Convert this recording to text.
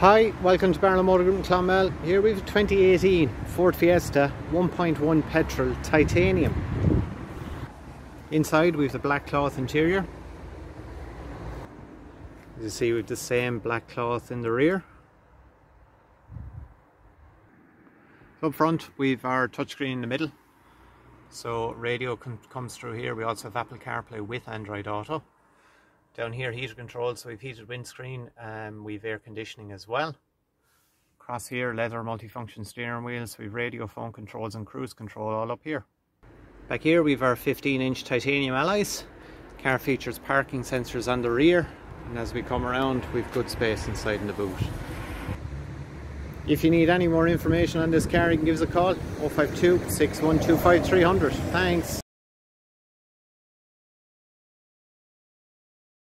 Hi, welcome to Barlo Motor Group in Clonmel. Here we have a 2018 Ford Fiesta 1.1 petrol titanium. Inside we have the black cloth interior. As you see we have the same black cloth in the rear. Up front we've our touchscreen in the middle. So radio comes through here. We also have Apple CarPlay with Android Auto. Down here heater control, so we've heated windscreen, um, we've air conditioning as well. Across here leather multifunction steering wheels, we've radio phone controls and cruise control all up here. Back here we've our 15 inch titanium alloys. Car features parking sensors on the rear and as we come around we've good space inside in the boot. If you need any more information on this car you can give us a call 052 612 5300. Thanks.